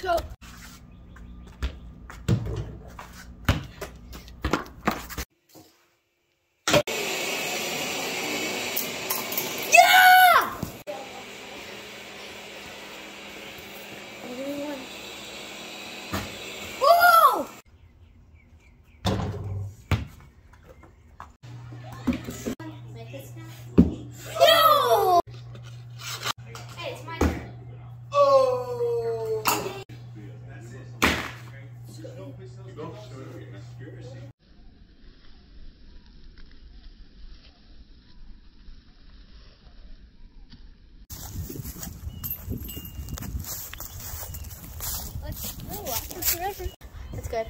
Let's go. That's good.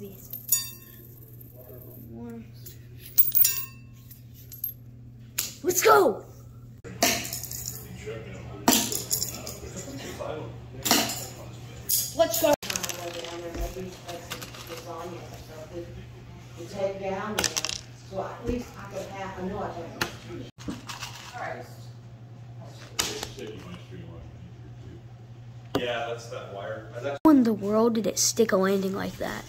Let's go! Let's go. We take down there, so at least I could have, I know Yeah, that's that wire. That's actually How in the world did it stick a landing like that?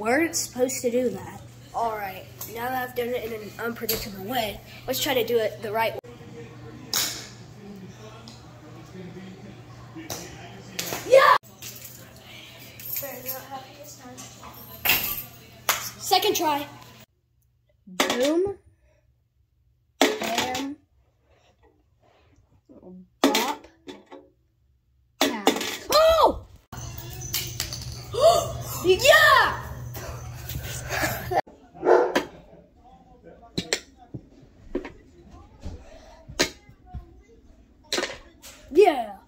Weren't supposed to do that. All right, now that I've done it in an unpredictable way, let's try to do it the right way. Yeah! Second try. Boom. Bam. Bop. Pow. Oh! yeah! Yeah.